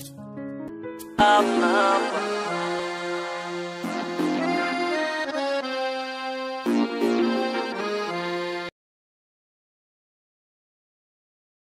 up, up, up.